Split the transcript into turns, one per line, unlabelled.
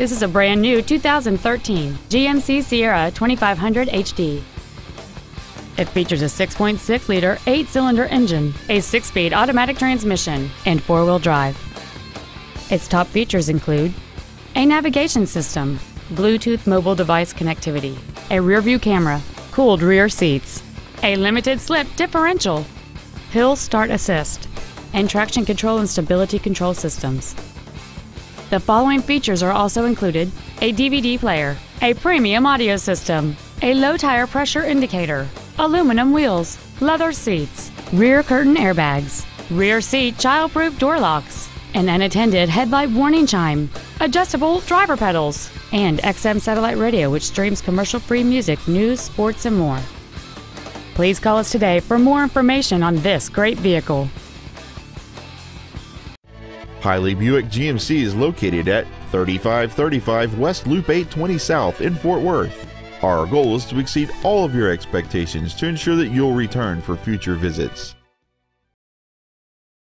This is a brand new 2013 GMC Sierra 2500 HD. It features a 6.6 liter, 8 cylinder engine, a 6 speed automatic transmission, and 4 wheel drive. Its top features include a navigation system, Bluetooth mobile device connectivity, a rear view camera, cooled rear seats, a limited slip differential, hill start assist, and traction control and stability control systems. The following features are also included a DVD player, a premium audio system, a low tire pressure indicator, aluminum wheels, leather seats, rear curtain airbags, rear seat child-proof door locks, an unattended headlight warning chime, adjustable driver pedals, and XM satellite radio which streams commercial-free music, news, sports, and more. Please call us today for more information on this great vehicle.
Hiley Buick GMC is located at 3535 West Loop 820 South in Fort Worth. Our goal is to exceed all of your expectations to ensure that you'll return for future visits.